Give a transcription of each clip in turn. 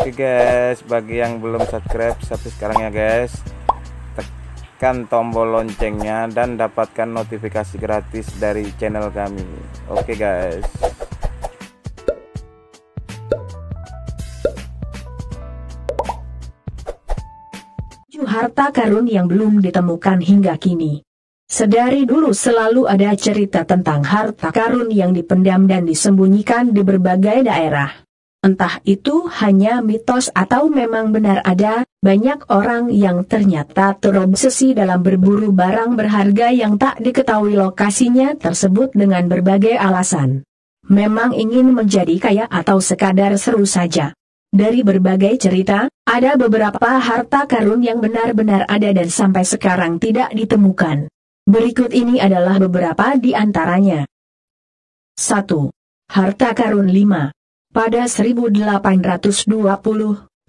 Oke guys, bagi yang belum subscribe, subscribe sekarang ya guys. Tekan tombol loncengnya dan dapatkan notifikasi gratis dari channel kami. Oke guys. harta karun yang belum ditemukan hingga kini. Sedari dulu selalu ada cerita tentang harta karun yang dipendam dan disembunyikan di berbagai daerah. Entah itu hanya mitos atau memang benar ada, banyak orang yang ternyata terobsesi dalam berburu barang berharga yang tak diketahui lokasinya tersebut dengan berbagai alasan. Memang ingin menjadi kaya atau sekadar seru saja. Dari berbagai cerita, ada beberapa harta karun yang benar-benar ada dan sampai sekarang tidak ditemukan. Berikut ini adalah beberapa di antaranya. 1. Harta karun 5. Pada 1820,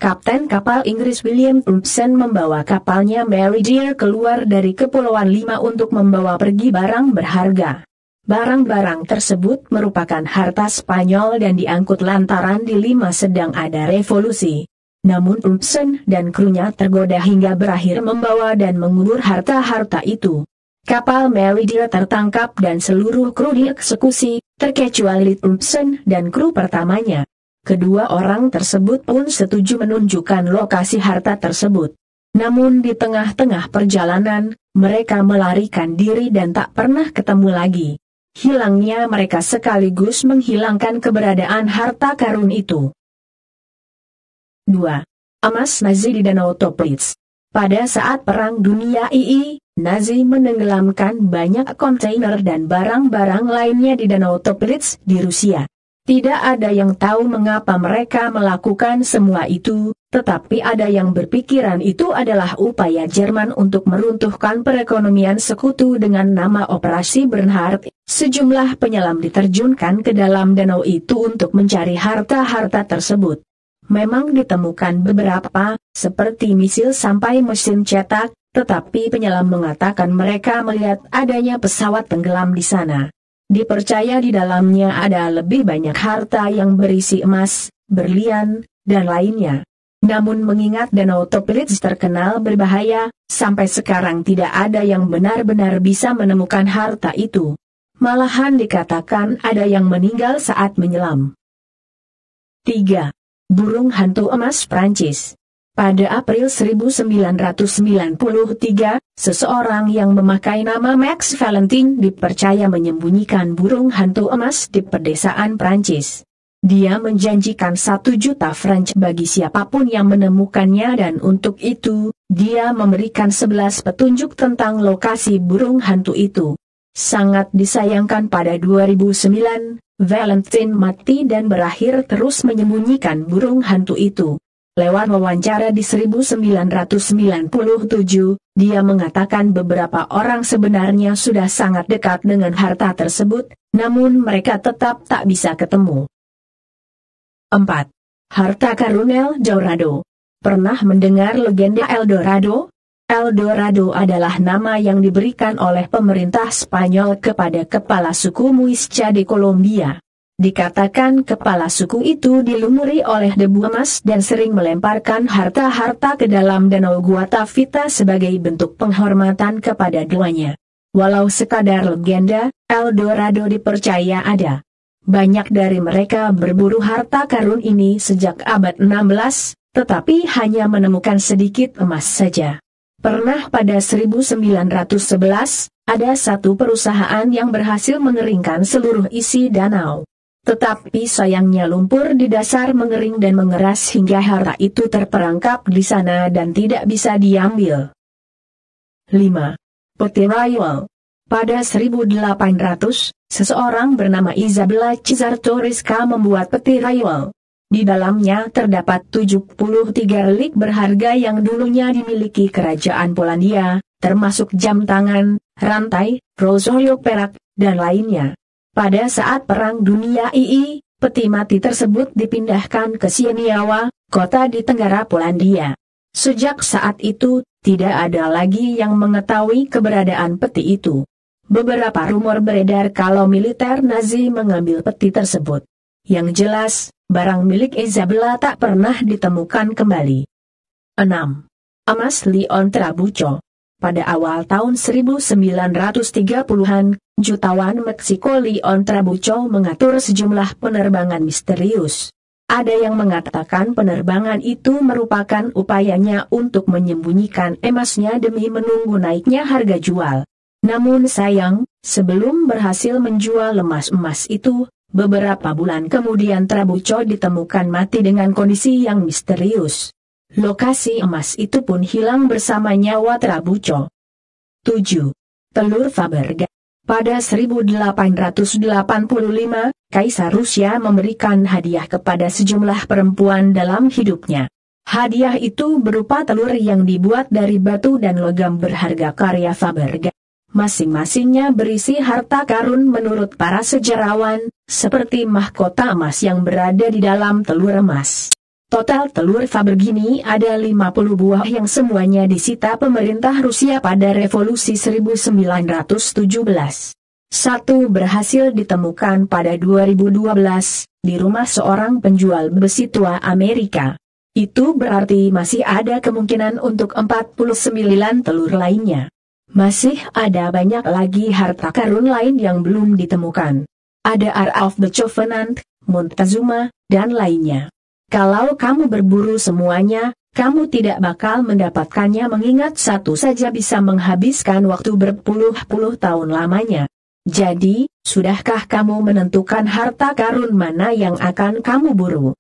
Kapten kapal Inggris William Thompson membawa kapalnya Mary Dear keluar dari Kepulauan Lima untuk membawa pergi barang berharga. Barang-barang tersebut merupakan harta Spanyol dan diangkut lantaran di Lima sedang ada revolusi. Namun Thompson dan krunya tergoda hingga berakhir membawa dan mengubur harta-harta itu. Kapal Mary Dear tertangkap dan seluruh kru dieksekusi, terkecuali Thompson dan kru pertamanya. Kedua orang tersebut pun setuju menunjukkan lokasi harta tersebut. Namun di tengah-tengah perjalanan, mereka melarikan diri dan tak pernah ketemu lagi. Hilangnya mereka sekaligus menghilangkan keberadaan harta karun itu. 2. Amas Nazi di Danau Toplitz Pada saat Perang Dunia II, Nazi menenggelamkan banyak kontainer dan barang-barang lainnya di Danau Toplitz di Rusia. Tidak ada yang tahu mengapa mereka melakukan semua itu, tetapi ada yang berpikiran itu adalah upaya Jerman untuk meruntuhkan perekonomian sekutu dengan nama Operasi Bernhard. Sejumlah penyelam diterjunkan ke dalam danau itu untuk mencari harta-harta tersebut. Memang ditemukan beberapa, seperti misil sampai mesin cetak, tetapi penyelam mengatakan mereka melihat adanya pesawat tenggelam di sana. Dipercaya di dalamnya ada lebih banyak harta yang berisi emas, berlian, dan lainnya. Namun mengingat Danau Toplitz terkenal berbahaya, sampai sekarang tidak ada yang benar-benar bisa menemukan harta itu. Malahan dikatakan ada yang meninggal saat menyelam. 3. Burung Hantu Emas Prancis pada April 1993, seseorang yang memakai nama Max Valentine dipercaya menyembunyikan burung hantu emas di pedesaan Prancis. Dia menjanjikan satu juta Franc bagi siapa pun yang menemukannya dan untuk itu, dia memberikan sebelas petunjuk tentang lokasi burung hantu itu. Sangat disayangkan pada 2009, Valentine mati dan berakhir terus menyembunyikan burung hantu itu. Lewat wawancara di 1997, dia mengatakan beberapa orang sebenarnya sudah sangat dekat dengan harta tersebut, namun mereka tetap tak bisa ketemu. 4. Harta karun El Dorado Pernah mendengar legenda El Dorado? El Dorado adalah nama yang diberikan oleh pemerintah Spanyol kepada kepala suku Muisca di Kolombia. Dikatakan kepala suku itu dilumuri oleh debu emas dan sering melemparkan harta-harta ke dalam danau Guatavita sebagai bentuk penghormatan kepada duanya. Walau sekadar legenda, El Dorado dipercaya ada. Banyak dari mereka berburu harta karun ini sejak abad 16, tetapi hanya menemukan sedikit emas saja. Pernah pada 1911, ada satu perusahaan yang berhasil mengeringkan seluruh isi danau. Tetapi sayangnya lumpur di dasar mengering dan mengeras hingga harta itu terperangkap di sana dan tidak bisa diambil. 5. Peti Pada 1800, seseorang bernama Isabella Cizartoriska membuat peti. Di dalamnya terdapat 73 relik berharga yang dulunya dimiliki kerajaan Polandia, termasuk jam tangan, rantai, rosario perak, dan lainnya. Pada saat Perang Dunia II, peti mati tersebut dipindahkan ke Sieniawa, kota di tenggara Polandia. Sejak saat itu, tidak ada lagi yang mengetahui keberadaan peti itu. Beberapa rumor beredar kalau militer Nazi mengambil peti tersebut. Yang jelas, barang milik Isabella tak pernah ditemukan kembali. 6. Emas Leon Trabuco Pada awal tahun 1930-an, jutawan Meksiko Leon Trabuco mengatur sejumlah penerbangan misterius. Ada yang mengatakan penerbangan itu merupakan upayanya untuk menyembunyikan emasnya demi menunggu naiknya harga jual. Namun sayang, sebelum berhasil menjual emas-emas itu, beberapa bulan kemudian Trabuco ditemukan mati dengan kondisi yang misterius. Lokasi emas itu pun hilang bersama nyawa Trabuco. 7. Telur Faberga Pada 1885, Kaisar Rusia memberikan hadiah kepada sejumlah perempuan dalam hidupnya. Hadiah itu berupa telur yang dibuat dari batu dan logam berharga karya Faberga. Masing-masingnya berisi harta karun menurut para sejarawan, seperti mahkota emas yang berada di dalam telur emas. Total telur Fabergini ada 50 buah yang semuanya disita pemerintah Rusia pada revolusi 1917. Satu berhasil ditemukan pada 2012, di rumah seorang penjual besi tua Amerika. Itu berarti masih ada kemungkinan untuk 49 telur lainnya. Masih ada banyak lagi harta karun lain yang belum ditemukan. Ada Art of the Covenant, Montezuma, dan lainnya. Kalau kamu berburu semuanya, kamu tidak bakal mendapatkannya mengingat satu saja bisa menghabiskan waktu berpuluh-puluh tahun lamanya. Jadi, sudahkah kamu menentukan harta karun mana yang akan kamu buru?